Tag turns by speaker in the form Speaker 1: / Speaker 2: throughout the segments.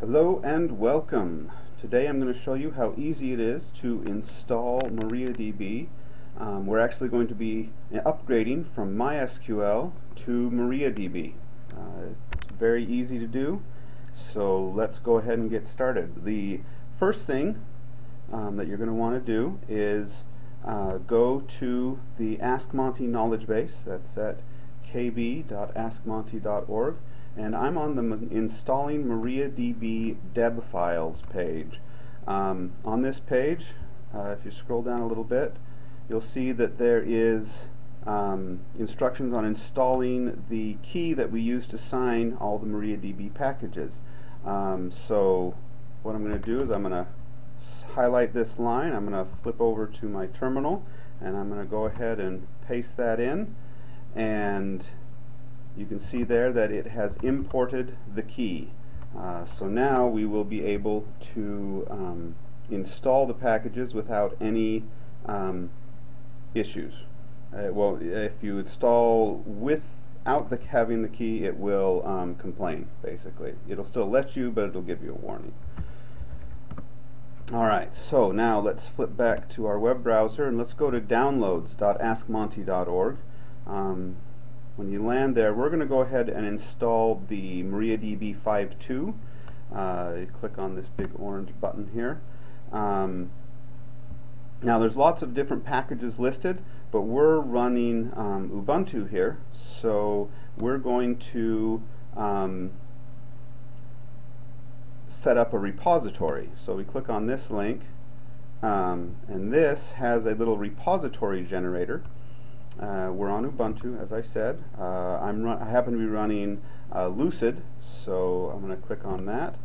Speaker 1: Hello and welcome. Today I'm going to show you how easy it is to install MariaDB. Um, we're actually going to be upgrading from MySQL to MariaDB. Uh, it's very easy to do, so let's go ahead and get started. The first thing um, that you're going to want to do is uh, go to the Ask Monty knowledge base. That's at kb.askmonty.org and I'm on the installing MariaDB deb files page. Um, on this page, uh, if you scroll down a little bit, you'll see that there is um, instructions on installing the key that we use to sign all the MariaDB packages. Um, so what I'm going to do is I'm going to highlight this line, I'm going to flip over to my terminal, and I'm going to go ahead and paste that in and you can see there that it has imported the key. Uh, so now we will be able to um, install the packages without any um, issues. Uh, well, if you install without the, having the key, it will um, complain, basically. It'll still let you, but it'll give you a warning. Alright, so now let's flip back to our web browser and let's go to downloads.askmonty.org. Um, when you land there, we're going to go ahead and install the MariaDB 5.2. Uh, click on this big orange button here. Um, now there's lots of different packages listed, but we're running um, Ubuntu here, so we're going to um, set up a repository. So we click on this link, um, and this has a little repository generator. Uh, we're on Ubuntu, as I said. Uh, I'm I happen to be running uh, Lucid, so I'm going to click on that.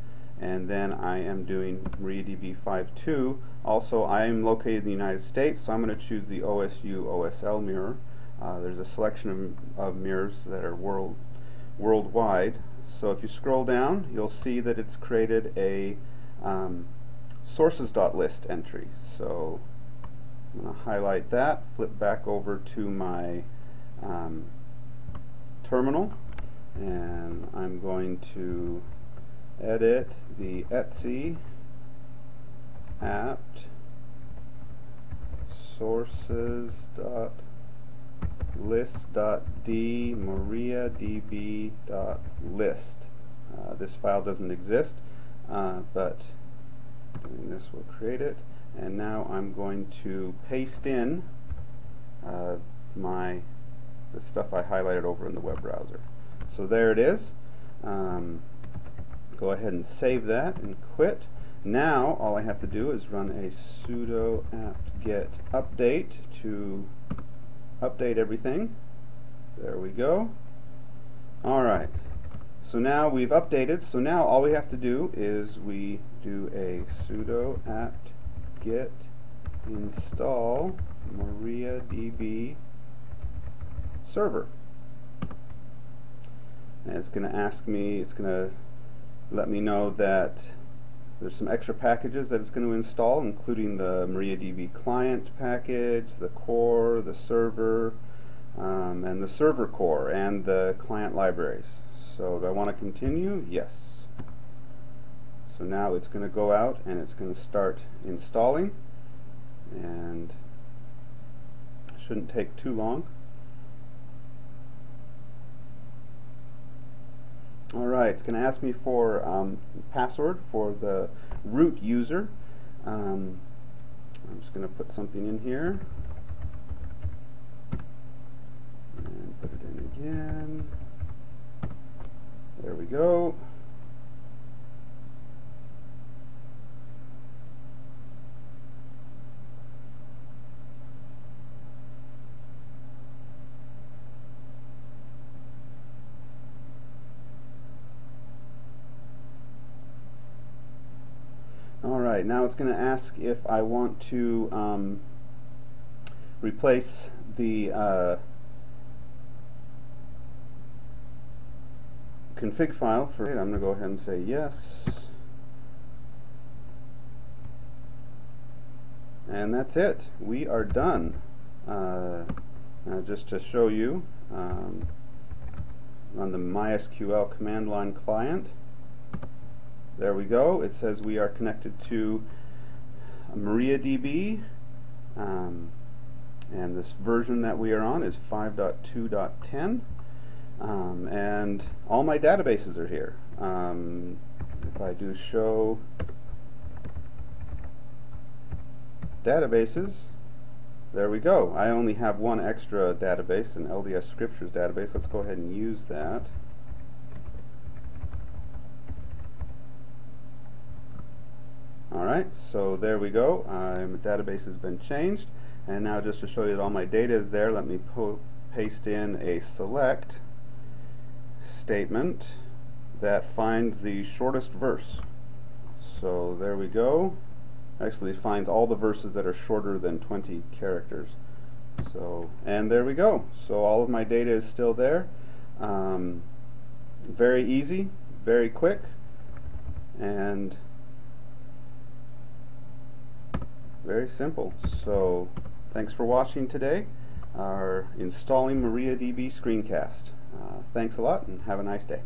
Speaker 1: And then I am doing MariaDB 5.2. Also, I am located in the United States, so I'm going to choose the OSU OSL mirror. Uh, there's a selection of, of, mirrors that are world worldwide. So if you scroll down, you'll see that it's created a um, sources.list entry. So highlight that, flip back over to my um, terminal, and I'm going to edit the etc apt sources dot list dot d mariadb dot list. Uh, this file doesn't exist, uh, but doing this will create it and now I'm going to paste in uh, my the stuff I highlighted over in the web browser. So there it is. Um, go ahead and save that and quit. Now all I have to do is run a sudo apt-get update to update everything. There we go. Alright. So now we've updated, so now all we have to do is we do a sudo apt get install MariaDB server. And it's going to ask me, it's going to let me know that there's some extra packages that it's going to install, including the MariaDB client package, the core, the server, um, and the server core, and the client libraries. So do I want to continue? Yes. So now it's going to go out and it's going to start installing and shouldn't take too long. Alright, it's going to ask me for um, password for the root user. Um, I'm just going to put something in here and put it in again. There we go. Alright, now it's going to ask if I want to um, replace the uh, config file for it. I'm going to go ahead and say yes. And that's it. We are done. Uh, now just to show you, um, on the MySQL command line client, there we go. It says we are connected to MariaDB. Um, and this version that we are on is 5.2.10 um, and all my databases are here um, if I do show databases there we go I only have one extra database an LDS Scriptures database let's go ahead and use that alright so there we go um, database has been changed and now just to show you that all my data is there, let me paste in a select statement that finds the shortest verse. So there we go. Actually finds all the verses that are shorter than 20 characters. So, and there we go. So all of my data is still there. Um, very easy, very quick, and very simple. So Thanks for watching today, our Installing MariaDB screencast. Uh, thanks a lot and have a nice day.